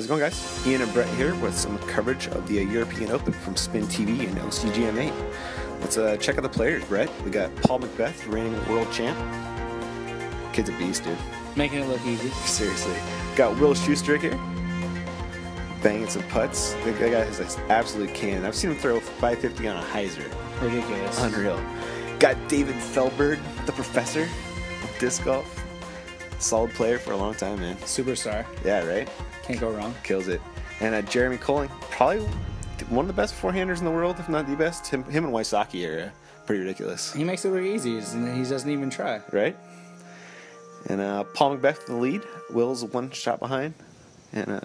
How's it going, guys? Ian and Brett here with some coverage of the European Open from Spin TV and OCGMA. Let's uh, check out the players, Brett. We got Paul McBeth, reigning world champ. Kid's a beast, dude. Making it look easy. Seriously. Got Will Schuster here. Banging some putts. The guy is an absolute cannon. I've seen him throw 550 on a hyzer. Ridiculous. Unreal. Got David Feldberg, the professor of disc golf. Solid player for a long time, man. Superstar. Yeah, right? Can't go wrong. Kills it. And uh, Jeremy Koling, probably one of the best forehanders in the world, if not the best. Him, him and Wysocki are uh, pretty ridiculous, He makes it look easy. and He doesn't even try. right? And uh, Paul McBeth in the lead. Will's one shot behind. And uh,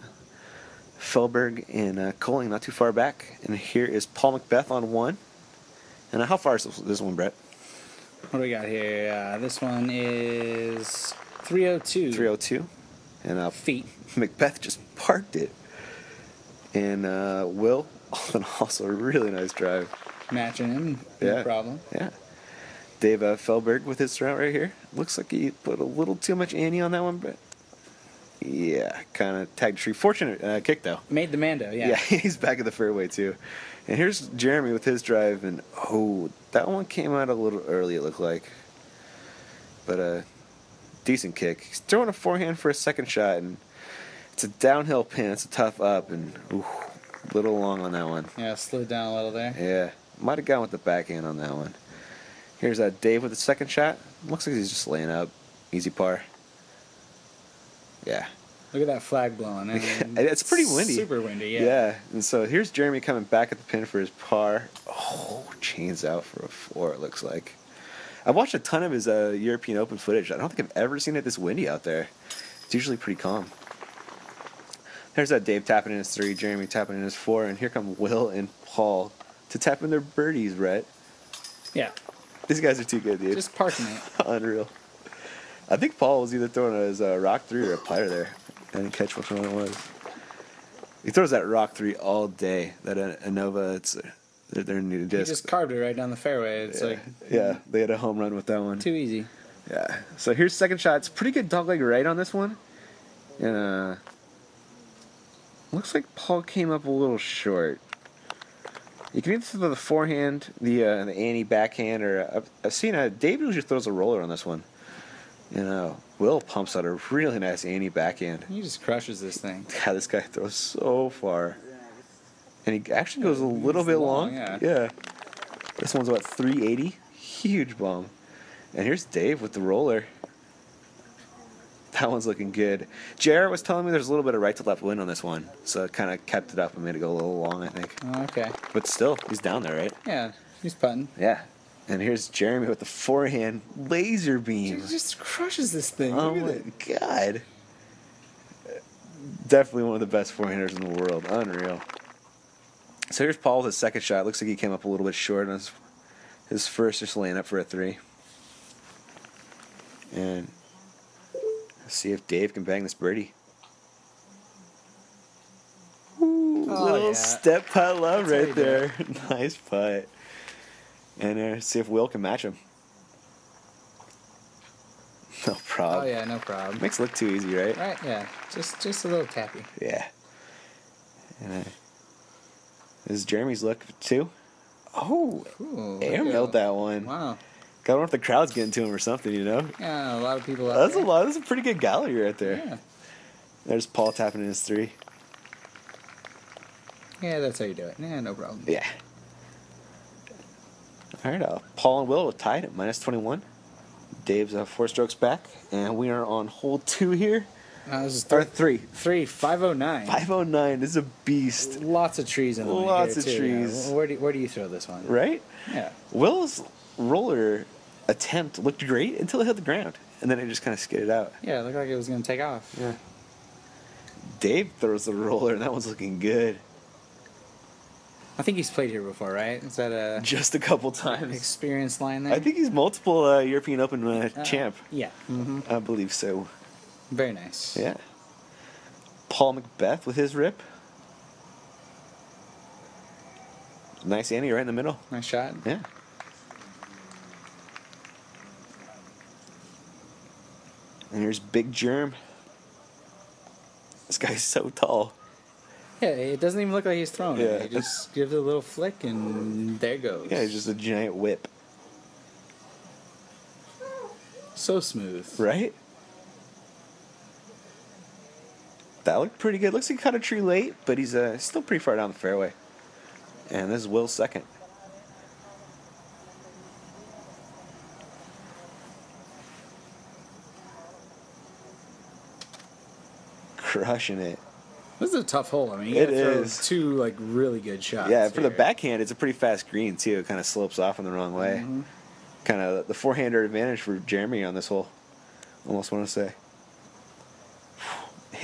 Feldberg and uh, Koling not too far back. And here is Paul McBeth on one. And uh, how far is this, this one, Brett? What do we got here? Uh, this one is 302 302. And uh, feet. McBeth just parked it. And uh, Will, also a really nice drive. Matching him. No Yeah. problem. Yeah. Dave uh, Feldberg with his route right here. Looks like he put a little too much Annie on that one, but yeah, kind of tagged tree. Fortunate uh, kick though. Made the Mando, yeah. Yeah, he's back in the fairway too. And here's Jeremy with his drive, and oh, that one came out a little early. It looked like, but a decent kick. He's throwing a forehand for a second shot, and it's a downhill pin. It's a tough up, and ooh, A little long on that one. Yeah, slowed down a little there. Yeah, might have gone with the backhand on that one. Here's uh, Dave with the second shot. Looks like he's just laying up, easy par. Yeah, Look at that flag blowing. I mean, It's pretty windy. Super windy, yeah. yeah. And so here's Jeremy coming back at the pin for his par. Oh, chains out for a four. It looks like. I've watched a ton of his uh, European Open footage. I don't think I've ever seen it this windy out there. It's usually pretty calm. There's that Dave tapping in his three, Jeremy tapping in his four, and here come Will and Paul to tap in their birdies, Brett. Yeah. These guys are too good, dude. Just parking it. Unreal. I think Paul was either throwing his uh, rock three or a putter there. I didn't catch which one it was. He throws that rock three all day. That uh, Innova, it's uh, their, their new He disc. just carved it right down the fairway. It's yeah. like yeah, they had a home run with that one. too easy. Yeah. So here's second shot. It's pretty good dog leg right on this one. And uh looks like Paul came up a little short. You can either throw the forehand, the uh, the Annie backhand, or I've, I've seen uh, Dave usually throws a roller on this one. You know, Will pumps out a really nice Annie backhand. He just crushes this thing. God, this guy throws so far, and he actually goes a little bit long, long. yeah. yeah. This one's about 380, huge bomb. And here's Dave with the roller. That one's looking good. Jared was telling me there's a little bit of right to left wind on this one, so it kind of kept it up and made it go a little long, I think. Oh, okay. But still, he's down there, right? Yeah, he's putting. Yeah. And here's Jeremy with the forehand laser beam. He just crushes this thing. Oh my god. Definitely one of the best forehanders in the world. Unreal. So here's Paul with his second shot. Looks like he came up a little bit short on his, his first, just laying up for a three. And let's see if Dave can bang this birdie. Ooh, Oh, little yeah. step putt love That's right there. nice putt. And uh, see if Will can match him. No problem. Oh yeah, no problem. Makes it look too easy, right? Right, yeah. Just just a little tappy. Yeah. And uh, this is Jeremy's look too. Oh, Ooh, air mailed that one. Wow. God, I wonder if the crowd's getting to him or something, you know? Yeah, a lot of people out That's a lot. That's a pretty good gallery right there. Yeah. There's Paul tapping in his three. Yeah, that's how you do it. Yeah, no problem. Yeah. All right, uh, Paul and Will are tied at minus 21. Dave's uh, four strokes back, and we are on hole two here. Uh, this is Or three, three. three, 509. 509 this is a beast, Lots of trees in the Lots of too, yeah. trees. Where do, where do you throw this one? right? Yeah. Will's roller attempt looked great until it hit the ground, and then it just kind of skidded out. Yeah, it looked like it was going to take off. Yeah. Dave throws the roller, and that one's looking good. I think he's played here before, right? Is that a Just a couple times. experience line there? I think he's multiple uh, European Open uh, Uh, champ. Yeah. hmm I believe so. Very nice. Yeah. Paul McBeth with his rip. Nice Annie right in the middle. Nice shot. Yeah. And here's Big Jerm. This guy's so tall. Yeah, it doesn't even look like he's throwing Yeah. it. He just gives it a little flick, and there goes. Yeah, it's just a giant whip, so smooth. right? That looked pretty good. Looks like he cut a tree late, but he's uh, still pretty far down the fairway. And this is Will's second. Crushing it. This is a tough hole. I mean, you It is. two like really good shots. Yeah, for the backhand, it's a pretty fast green too. It kind of slopes off in the wrong way. Mhm. Kind of the forehander advantage for Jeremy on this hole. Almost want to say.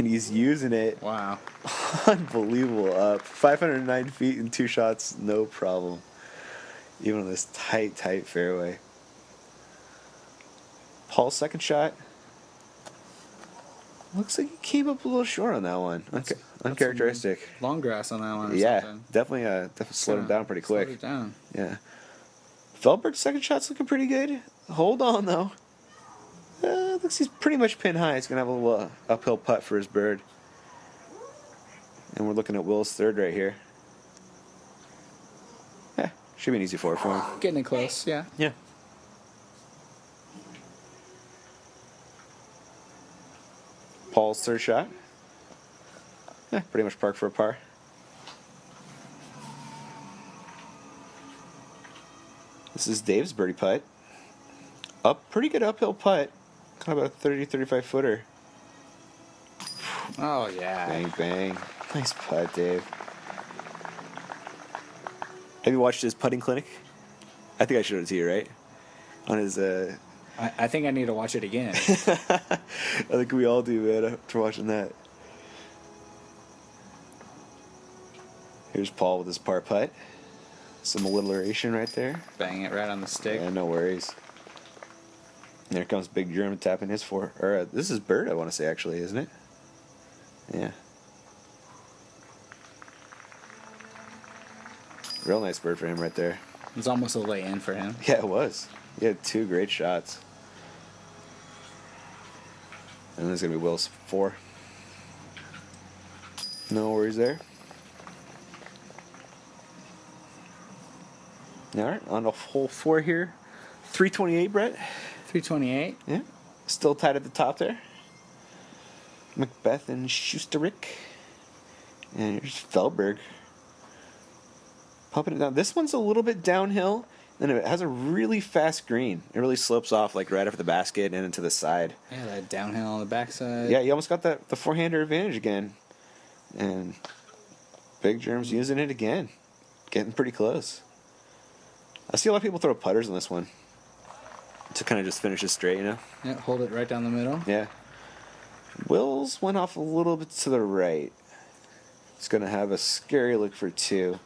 And he's using it. Wow. Unbelievable up. 509 feet and two shots, no problem. Even on this tight, tight fairway. Paul's second shot. Looks like he came up a little short on that one. That's- that's uncharacteristic. Long grass on that one. Yeah, something. definitely, uh, definitely slowed him down pretty quick. slowed it down. Yeah. Feldberg's second shot's looking pretty good. Hold on though. Looks he's pretty much pin high. He's gonna have a little uh, uphill putt for his bird. And we're looking at Will's third right here. Yeah, should be an easy four for him. Getting it close. Yeah. Yeah. Paul's third shot. Yeah, pretty much park for a par. This is Dave's birdie putt. Up, pretty good uphill putt. Kind of about a 30, 35 footer. Oh yeah. Bang, bang. Nice putt, Dave. Have you watched his putting clinic? I think I showed it to you, right? On his, uh, I, I think I need to watch it again. I think we all do, man, after watching that. Here's Paul with his par putt. Some alliteration right there. Bang it right on the stick. Yeah, no worries. And there comes Big German tapping his four. Or uh, this is Bird, I want to say, actually, isn't it? Yeah. Real nice bird for him right there. It's almost a lay in for him. Yeah, it was. He had two great shots. And there's going to be Will's four. No worries there. All right, on to hole four here. 328, Brett. 328. Yeah. Still tied at the top there. McBeth and Schusterick. And here's Feldberg. Pumping it down. This one's a little bit downhill. and it has a really fast green. It really slopes off like right after the basket and into the side. Yeah, that downhill on the backside. Yeah, you almost got that the forehander advantage again. And Big Jerm's using it again. Getting pretty close. I see a lot of people throw putters on this one. To kind of just finish it straight, you know? Yeah, hold it right down the middle. Yeah. Wills went off a little bit to the right. It's going to have a scary look for two.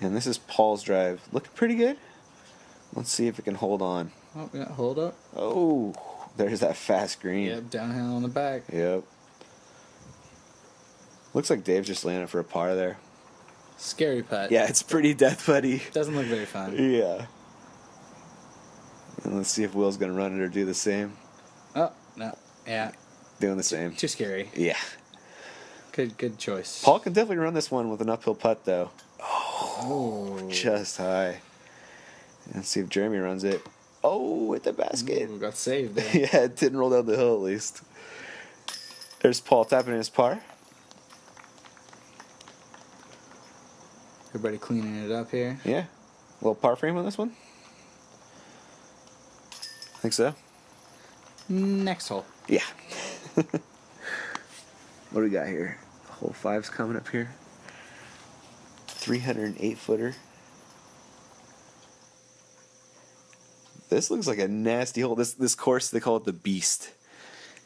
And this is Paul's drive. Looking pretty good. Let's see if it can hold on. Oh, yeah, hold up. Oh, there's that fast green. Yep, downhill on the back. Yep. Looks like Dave's just landing for a par there. Scary putt. Yeah, it's pretty death putty. Doesn't look very fun. Yeah. And let's see if Will's going to run it or do the same. Oh, no. Yeah, Doing the same. too scary. Yeah. Good good choice. Paul can definitely run this one with an uphill putt, though. Oh. just high. Let's see if Jeremy runs it. Oh, at the basket. Ooh, got saved yeah, it didn't roll down the hill at least. There's Paul tapping his par. Everybody cleaning it up here. Yeah. A little par frame on this one. Think so? Next hole. Yeah. what do we got here? Hole five's coming up here. 308 footer. This looks like a nasty hole. This this course they call it the Beast.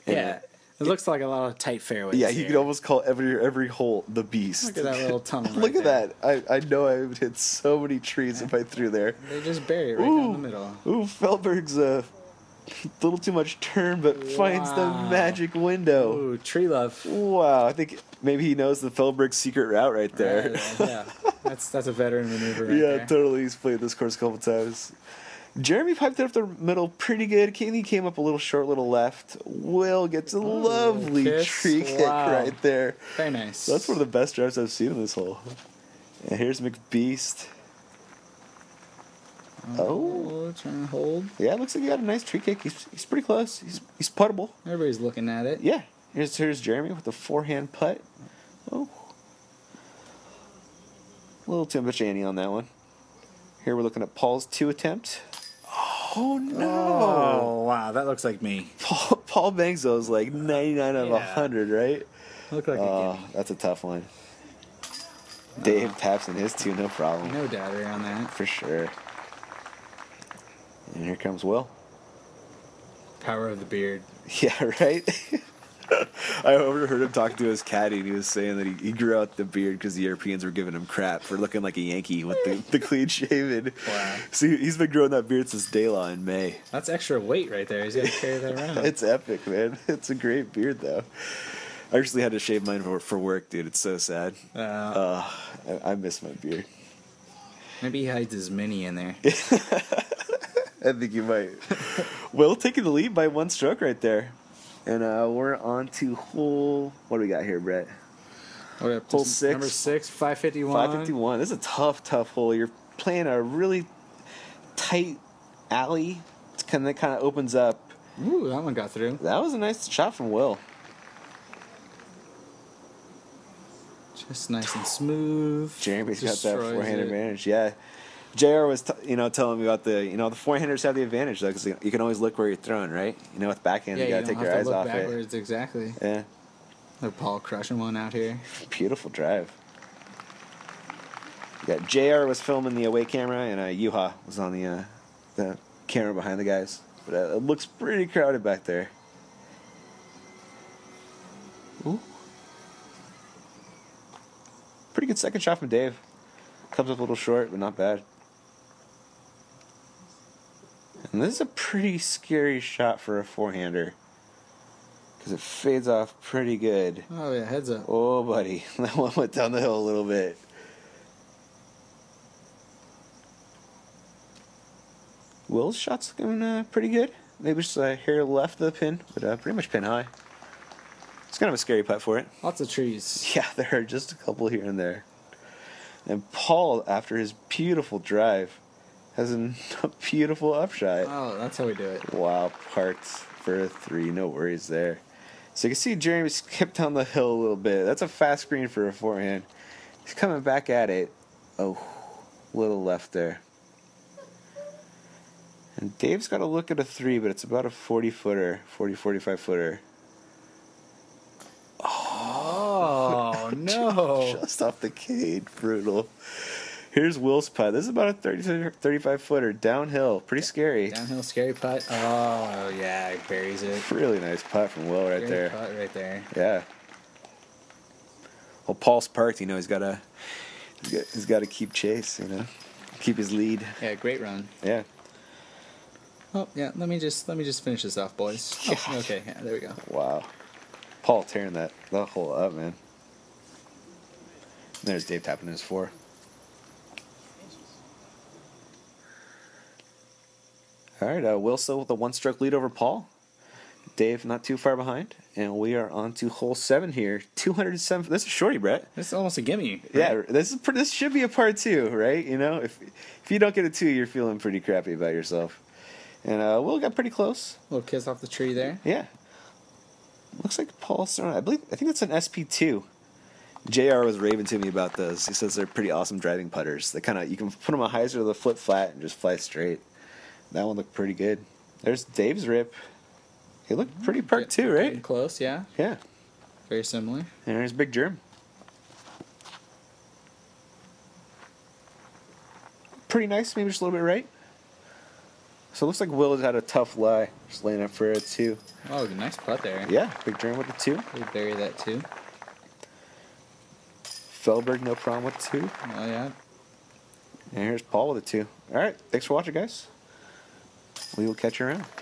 And, Yeah. It looks like a lot of tight fairways. Yeah, you here. could almost call every every hole the Beast. Look at that little tunnel. Look right at there. that. I, I know I would hit so many trees if I threw there. They just bury it right down the middle. Ooh, Feldberg's a little too much turn, but finds the magic window. Ooh, tree love. Wow, I think maybe he knows the Feldberg secret route right there. Right, yeah, that's that's a veteran maneuver right yeah, there. totally. He's played this course a couple times. Jeremy piped it up the middle pretty good. Kaylee came up a little short, little left. Will gets a lovely kiss. tree kick Wow. right there. Very nice. That's one of the best drives I've seen in this hole. And here's McBeast. Uh, oh. oh. trying to hold. Yeah, looks like he got a nice tree kick. He's, he's pretty close. He's he's puttable. Everybody's looking at it. Yeah. Here's here's Jeremy with the forehand putt. Oh. A little too much Annie on that one. Here we're looking at Paul's two attempt. Oh no! Oh wow, that looks like me. Paul, Paul bangs those like 99 out of Yeah. 100, right? Look like Oh, a gimme. that's a tough one. Dave oh. taps in his two, no problem. No doubter on that. For sure. And here comes Will. Power of the beard. Yeah, right? I overheard him talking to his caddy, and he was saying that he, he grew out the beard because the Europeans were giving him crap for looking like a Yankee with the, the clean shaven. Wow. See, he's been growing that beard since Daylaw in May. That's extra weight right there. He's got to carry that around. It's epic, man. It's a great beard, though. I actually had to shave mine for, for work, dude. It's so sad. Uh, Uh, I, I miss my beard. maybe he hides his mini in there. I think you might. Will taking the lead by one stroke right there. And uh, we're on to hole. What do we got here, Brett? We're up Hole six. Number six, 551. 551. This is a tough, tough hole. You're playing a really tight alley. It's kind of kind of opens up. Ooh, that one got through. That was a nice shot from Will. Just nice and smooth. Jeremy's got that Destroys forehand it. advantage. Yeah. Jr. was, t- you know, telling me about the, you know, the forehanders have the advantage though, because you can always look where you're throwing, right? You know, with backhand, Yeah, you you gotta don't take your eyes off it. backwards. Exactly. Yeah, Look, Paul crushing one out here. beautiful drive. Yeah, Jr. was filming the away camera, and uh, Yuha was on the uh, the camera behind the guys. But uh, it looks pretty crowded back there. Ooh. Pretty good second shot from Dave. Comes up a little short, but not bad. And this is a pretty scary shot for a forehander. Because it fades off pretty good. Oh yeah, heads up. Oh, buddy. That one went down the hill a little bit. Will's shot's going uh, pretty good. Maybe just a hair left of the pin, but uh, pretty much pin high. It's kind of a scary putt for it. Lots of trees. Yeah, there are just a couple here and there. And Paul, after his beautiful drive, has a beautiful upshot. Oh, that's how we do it. Wow, parts for a three. No worries there. So you can see Jeremy skip down the hill a little bit. That's a fast screen for a forehand. He's coming back at it. Oh, little left there. And Dave's got to look at a three, but it's about a 40 footer, 40, 45 footer. Oh no! Just off the cage. Brutal. Here's Will's putt. This is about a 30, 35 footer downhill. Pretty scary. Downhill scary putt. Oh yeah, he buries it. Really nice putt from Will right Scary there. putt right there. Yeah. Well, Paul's parked. You know, he's got to he's got to keep chase. You know, keep his lead. Yeah, great run. Yeah. Oh yeah, let me just let me just finish this off, boys. Oh, okay, yeah, there we go. Wow. Paul tearing that that hole up, man. There's Dave tapping his four. All right, uh, Will still with a one-stroke lead over Paul. Dave not too far behind, and we are on to hole seven here. Two hundred seven. This is shorty, Brett. This is almost a gimme. right? Yeah, this is this should be a part two, right? You know, if if you don't get a two, you're feeling pretty crappy about yourself. And uh, Will got pretty close. little kiss off the tree there. Yeah, looks like Paul Stern. I believe I think that's an SP two. Jr. was raving to me about those. He says they're pretty awesome driving putters. They kind of you can put them on hyzer, they'll flip flat and just fly straight. That one looked pretty good. There's Dave's rip. He looked pretty perked too, right? Close, yeah. Yeah. Very similar. And there's Big Jerm. Pretty nice, maybe just a little bit right. So it looks like Will has had a tough lie, just laying up for a two. Oh, nice putt there. Yeah, Big Jerm with a two. We bury that too. Feldberg, no problem with two. Oh yeah. And here's Paul with a two. All right, thanks for watching, guys. We will catch you around.